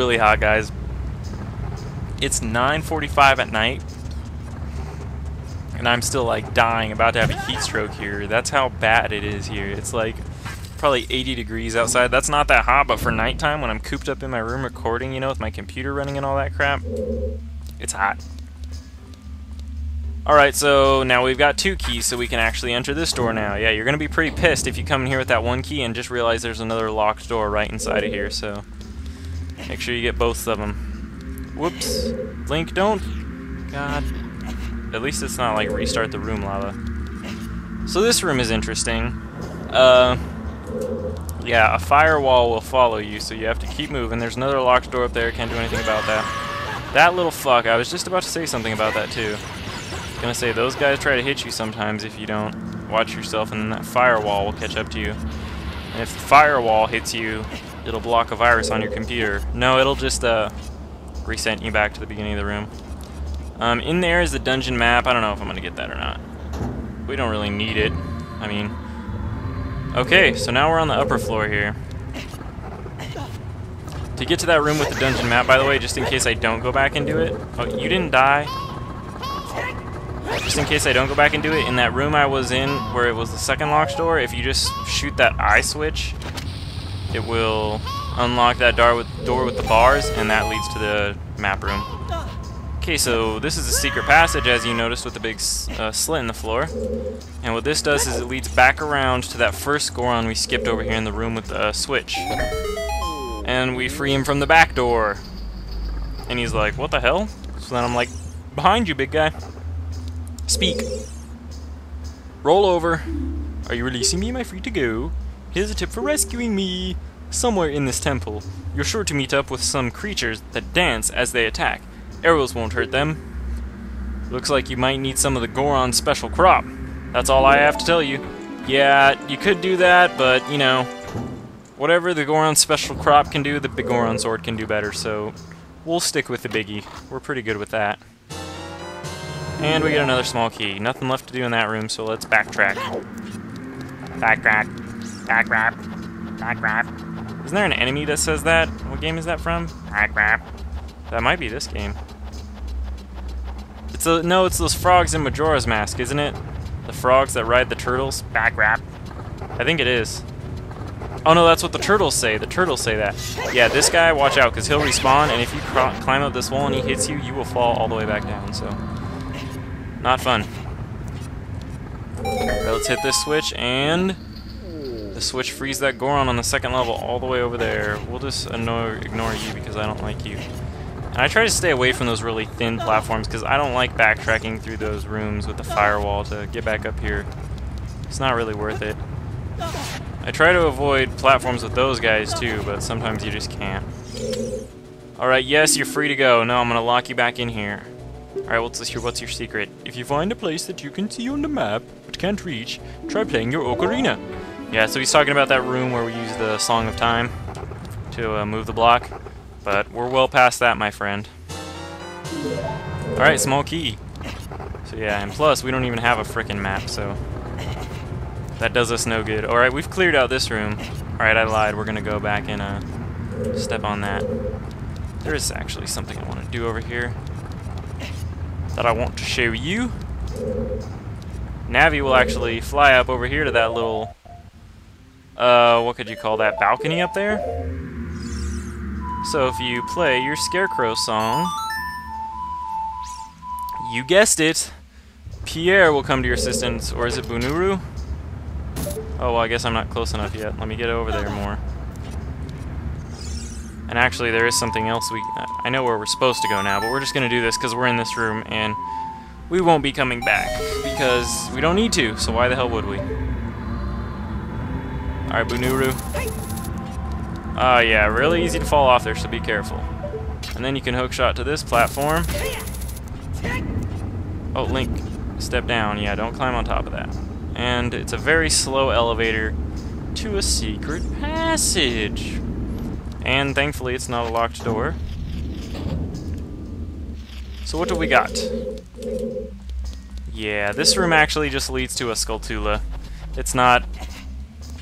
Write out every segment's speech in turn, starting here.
Really hot, guys. It's 9.45 at night, and I'm still, like, dying, about to have a heat stroke here. That's how bad it is here. It's, like, probably 80 degrees outside. That's not that hot, but for nighttime, when I'm cooped up in my room recording, you know, with my computer running and all that crap, it's hot. Alright, so now we've got two keys, so we can actually enter this door now. Yeah, you're going to be pretty pissed if you come in here with that one key and just realize there's another locked door right inside of here, so make sure you get both of them. Whoops. Link, don't. God. At least it's not like restart the room lava. So this room is interesting. Uh, yeah, a firewall will follow you, so you have to keep moving. There's another locked door up there, can't do anything about that. That little fuck, I was just about to say something about that too gonna say those guys try to hit you sometimes if you don't watch yourself, and then that firewall will catch up to you. And if the firewall hits you, it'll block a virus on your computer. No, it'll just uh, resend you back to the beginning of the room. Um, in there is the dungeon map. I don't know if I'm gonna get that or not. We don't really need it. I mean, okay, so now we're on the upper floor here. To get to that room with the dungeon map, by the way, just in case I don't go back and do it. Oh, you didn't die? just in case I don't go back and do it, in that room I was in where it was the second locked door, if you just shoot that eye switch, it will unlock that door with, door with the bars, and that leads to the map room. Okay, so this is a secret passage, as you noticed, with the big uh, slit in the floor. And what this does is it leads back around to that first Goron we skipped over here in the room with the uh, switch. And we free him from the back door. And he's like, what the hell? So then I'm like, behind you, big guy. Speak. Roll over. Are you releasing me? Am I free to go? Here's a tip for rescuing me. Somewhere in this temple, you're sure to meet up with some creatures that dance as they attack. Arrows won't hurt them. Looks like you might need some of the Goron special crop. That's all I have to tell you. Yeah, you could do that, but, you know, whatever the Goron special crop can do, the Big Goron sword can do better, so we'll stick with the biggie. We're pretty good with that. And we get another small key. Nothing left to do in that room, so let's backtrack. Backtrack. Backtrack. Isn't there an enemy that says that? What game is that from? That might be this game. It's a, no, it's those frogs in Majora's Mask, isn't it? The frogs that ride the turtles? I think it is. Oh no, that's what the turtles say. The turtles say that. Yeah, this guy, watch out, because he'll respawn, and if you climb up this wall and he hits you, you will fall all the way back down, so... Not fun. Right, let's hit this switch, and the switch frees that Goron on the second level all the way over there. We'll just ignore, ignore you because I don't like you. And I try to stay away from those really thin platforms because I don't like backtracking through those rooms with the firewall to get back up here. It's not really worth it. I try to avoid platforms with those guys too, but sometimes you just can't. Alright, yes, you're free to go. No, I'm to lock you back in here. Alright, what's what's your secret? If you find a place that you can see on the map, but can't reach, try playing your ocarina. Yeah, so he's talking about that room where we use the Song of Time to uh, move the block. But we're well past that, my friend. Alright, small key. So yeah, and plus, we don't even have a frickin' map, so... That does us no good. Alright, we've cleared out this room. Alright, I lied. We're gonna go back and uh, step on that. There is actually something I want to do over here that I want to show you. Navi will actually fly up over here to that little, uh, what could you call that, balcony up there? So if you play your Scarecrow song, you guessed it, Pierre will come to your assistance, or is it Bonooru? Oh, well, I guess I'm not close enough yet. Let me get over there more. And actually, there is something else we... I know where we're supposed to go now, but we're just going to do this because we're in this room, and we won't be coming back because we don't need to, so why the hell would we? Alright, Bonooru. Ah, uh, yeah, really easy to fall off there, so be careful. And then you can hook shot to this platform. Oh, Link, step down. Yeah, don't climb on top of that. And it's a very slow elevator to a secret passage. And thankfully it's not a locked door. So what do we got? Yeah, this room actually just leads to a Skulltula. It's not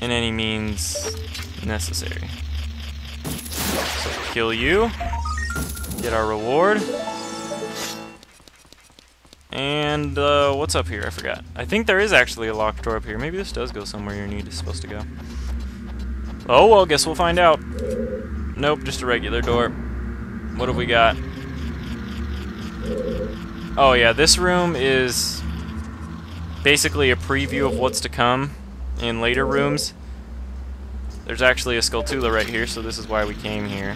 in any means necessary. So kill you. Get our reward. And uh, what's up here? I forgot. I think there is actually a locked door up here. Maybe this does go somewhere your need is supposed to go. Oh well, guess we'll find out. Nope, just a regular door. What have we got? Oh yeah, this room is basically a preview of what's to come in later rooms. There's actually a Skulltula right here, so this is why we came here.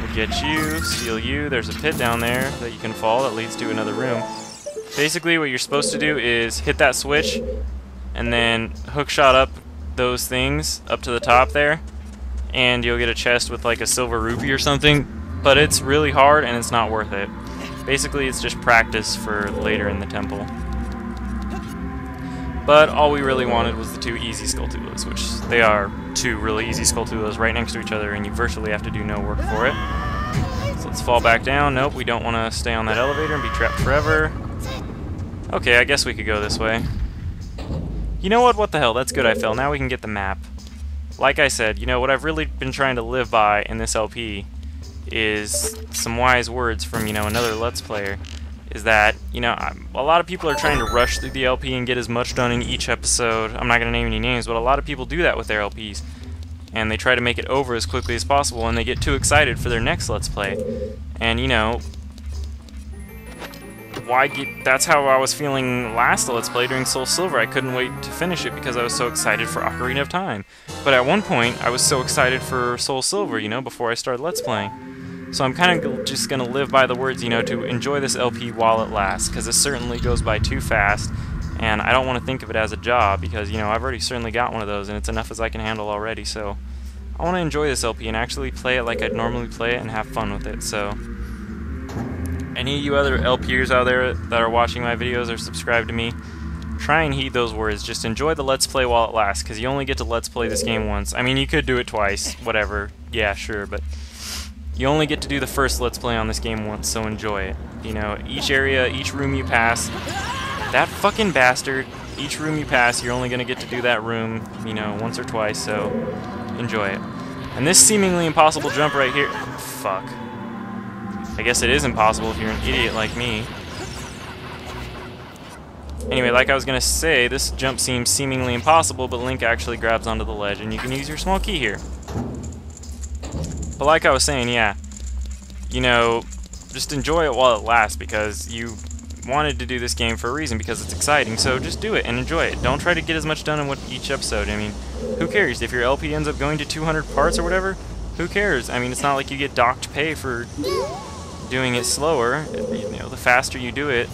We'll get you, steal you. There's a pit down there that you can fall that leads to another room. Basically, what you're supposed to do is hit that switch and then hookshot up those things up to the top there, and you'll get a chest with like a silver rupee or something. But it's really hard and it's not worth it. Basically, it's just practice for later in the temple. But all we really wanted was the two easy Skulltulas, which they are two really easy Skulltulas right next to each other, and you virtually have to do no work for it. So let's fall back down. Nope, we don't want to stay on that elevator and be trapped forever. Okay, I guess we could go this way. You know what? What the hell? That's good I fell. Now we can get the map. Like I said, you know, what I've really been trying to live by in this LP is some wise words from, you know, another Let's Player is that, you know, a lot of people are trying to rush through the LP and get as much done in each episode. I'm not going to name any names, but a lot of people do that with their LPs. And they try to make it over as quickly as possible, and they get too excited for their next Let's Play. And, you know, why get, that's how I was feeling last Let's Play during Soul Silver. I couldn't wait to finish it because I was so excited for Ocarina of Time. But at one point, I was so excited for Soul Silver, you know, before I started Let's Playing. So I'm kind of just going to live by the words, you know, to enjoy this LP while it lasts, because it certainly goes by too fast, and I don't want to think of it as a job, because, you know, I've already certainly got one of those, and it's enough as I can handle already, so I want to enjoy this LP and actually play it like I'd normally play it and have fun with it, so... Any of you other LPers out there that are watching my videos or subscribe to me, try and heed those words. Just enjoy the Let's Play while it lasts, because you only get to Let's Play this game once. I mean, you could do it twice, whatever. Yeah, sure, but you only get to do the first Let's Play on this game once, so enjoy it. You know, each area, each room you pass, that fucking bastard, each room you pass, you're only going to get to do that room, you know, once or twice, so enjoy it. And this seemingly impossible jump right here, fuck. I guess it is impossible if you're an idiot like me. Anyway, like I was going to say, this jump seems seemingly impossible, but Link actually grabs onto the ledge, and you can use your small key here. But like I was saying, yeah, you know, just enjoy it while it lasts because you wanted to do this game for a reason because it's exciting. So just do it and enjoy it. Don't try to get as much done in what each episode. I mean, who cares if your LP ends up going to 200 parts or whatever? Who cares? I mean, it's not like you get docked pay for doing it slower. You know, the faster you do it,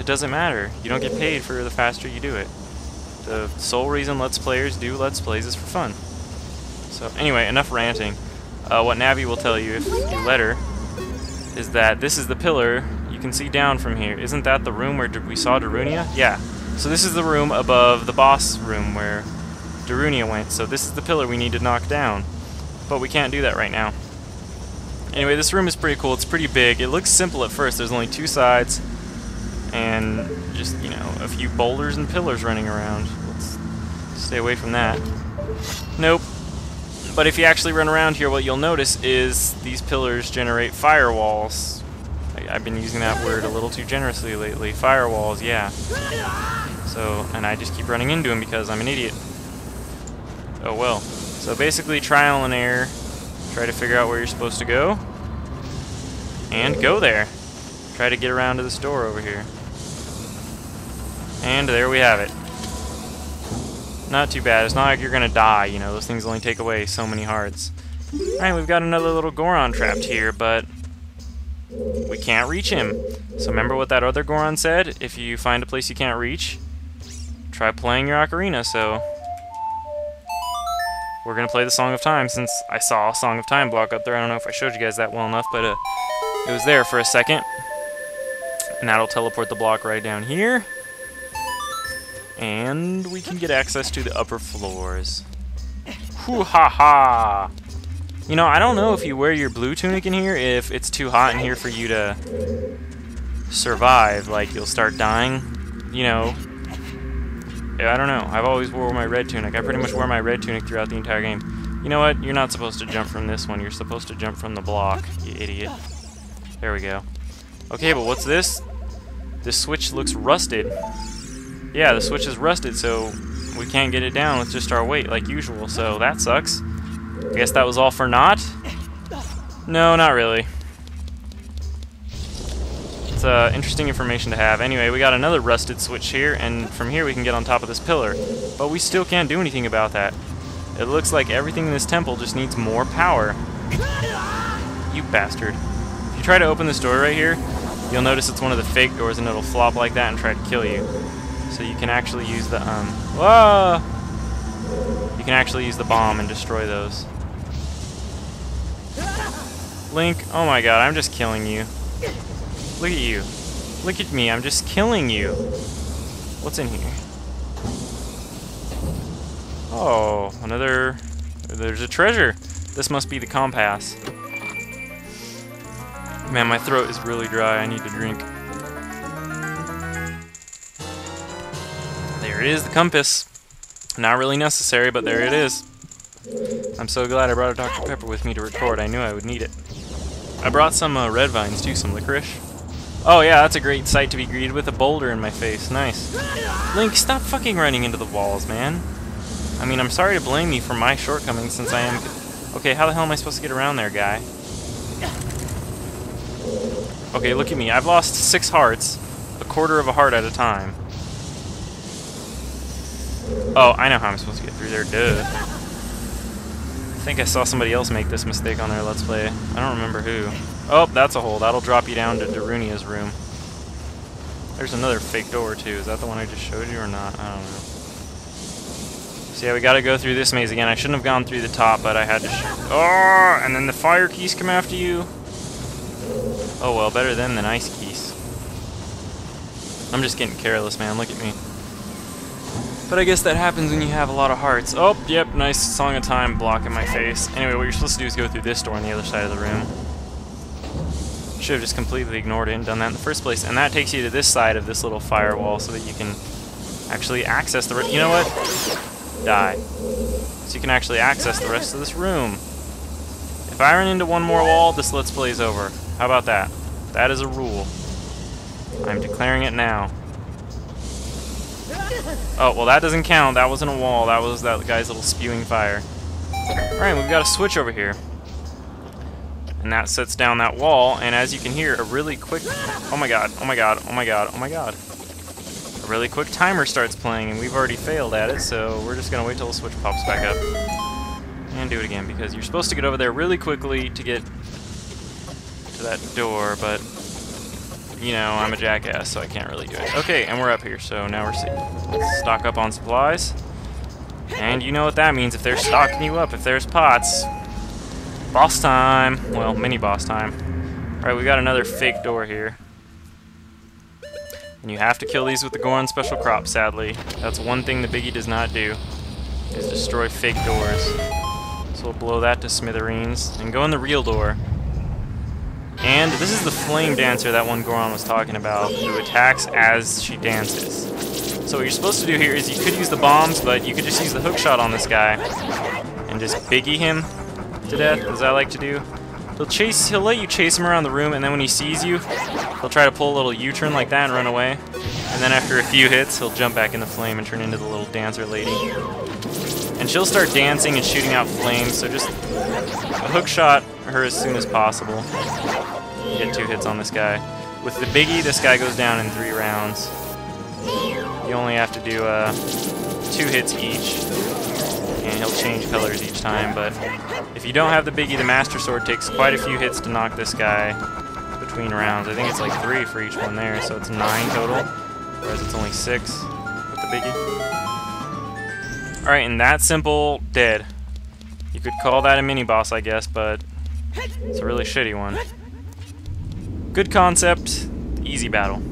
it doesn't matter. You don't get paid for the faster you do it. The sole reason Let's Players do Let's Plays is for fun. So anyway, enough ranting. Uh, what Navi will tell you if you let her is that this is the pillar you can see down from here. Isn't that the room where we saw Darunia? Yeah. So this is the room above the boss room where Darunia went. So this is the pillar we need to knock down. But we can't do that right now. Anyway, this room is pretty cool. It's pretty big. It looks simple at first. There's only two sides and just, you know, a few boulders and pillars running around. Let's stay away from that. Nope. But if you actually run around here, what you'll notice is these pillars generate firewalls. I, have been using that word a little too generously lately. Firewalls, yeah. So, and I just keep running into them because I'm an idiot. Oh well. So basically, trial and error. Try to figure out where you're supposed to go. And go there. Try to get around to this door over here. And there we have it. Not too bad. It's not like you're gonna die, you know, those things only take away so many hearts. Alright, we've got another little Goron trapped here, but we can't reach him. So remember what that other Goron said? If you find a place you can't reach, try playing your ocarina, so... We're gonna play the Song of Time since I saw a Song of Time block up there. I don't know if I showed you guys that well enough, but uh, it was there for a second. And that'll teleport the block right down here. And we can get access to the upper floors. Hoo ha ha! You know, I don't know if you wear your blue tunic in here, if it's too hot in here for you to survive. Like, you'll start dying. You know, I don't know. I've always wore my red tunic. I pretty much wore my red tunic throughout the entire game. You know what? You're not supposed to jump from this one. You're supposed to jump from the block, you idiot. There we go. Okay, but what's this? This switch looks rusted. Yeah, the switch is rusted, so we can't get it down with just our weight like usual, so that sucks. I guess that was all for naught? No, not really. It's uh, interesting information to have. Anyway, we got another rusted switch here, and from here we can get on top of this pillar. But we still can't do anything about that. It looks like everything in this temple just needs more power. You bastard. If you try to open this door right here, you'll notice it's one of the fake doors and it'll flop like that and try to kill you. So you can actually use the, um, whoa! You can actually use the bomb and destroy those. Link, oh my god, I'm just killing you. Look at you. Look at me, I'm just killing you. What's in here? Oh, another... There's a treasure. This must be the compass. Man, my throat is really dry. I need to drink. There is the compass. Not really necessary, but there it is. I'm so glad I brought a Dr. Pepper with me to record. I knew I would need it. I brought some uh, red vines too, some licorice. Oh yeah, that's a great sight to be greeted with a boulder in my face. Nice. Link, stop fucking running into the walls, man. I mean, I'm sorry to blame you for my shortcomings since I am... Okay, how the hell am I supposed to get around there, guy? Okay, look at me. I've lost six hearts, a quarter of a heart at a time. Oh, I know how I'm supposed to get through there, duh. I think I saw somebody else make this mistake on their Let's Play. I don't remember who. Oh, that's a hole. That'll drop you down to Darunia's room. There's another fake door, too. Is that the one I just showed you or not? I don't know. So yeah, we gotta go through this maze again. I shouldn't have gone through the top, but I had to. Oh, and then the fire Keese come after you. Oh well, better them than ice Keese. I'm just getting careless, man. Look at me. But I guess that happens when you have a lot of hearts. Oh, yep, nice Song of Time blocking my face. Anyway, what you're supposed to do is go through this door on the other side of the room. Should have just completely ignored it and done that in the first place. And that takes you to this side of this little firewall so that you can actually access the... You know what? Die. So you can actually access the rest of this room. If I run into one more wall, this Let's Play is over. How about that? That is a rule. I'm declaring it now. Oh, well that doesn't count. That wasn't a wall. That was that guy's little spewing fire. Alright, we've got a switch over here. And that sets down that wall, and as you can hear, a really quick... Oh my god, oh my god, oh my god, oh my god. A really quick timer starts playing, and we've already failed at it, so we're just gonna wait till the switch pops back up. And do it again, because you're supposed to get over there really quickly to get to that door, but you know, I'm a jackass, so I can't really do it. Okay, and we're up here, so now we're safe. Stock up on supplies. And you know what that means if they're stocking you up, if there's pots. Boss time. Well, mini boss time. Alright, we got another fake door here. And you have to kill these with the Goron special crop, sadly. That's one thing the Biggie does not do, is destroy fake doors. So we'll blow that to smithereens, and go in the real door. And this is the Flame Dancer that one Goron was talking about, who attacks as she dances. So what you're supposed to do here is you could use the bombs, but you could just use the hook shot on this guy and just biggie him to death, as I like to do. He'll chase. He'll let you chase him around the room, and then when he sees you, he'll try to pull a little U-turn like that and run away. And then after a few hits, he'll jump back in the flame and turn into the little dancer lady. And she'll start dancing and shooting out flames, so just hook shot her as soon as possible. Get two hits on this guy. With the biggie, this guy goes down in three rounds. You only have to do uh, two hits each, and he'll change colors each time, but if you don't have the biggie, the Master Sword takes quite a few hits to knock this guy between rounds. I think it's like three for each one there, so it's nine total, whereas it's only six with the biggie. Alright, and that simple, dead. You could call that a mini-boss, I guess, but it's a really shitty one. Good concept, easy battle.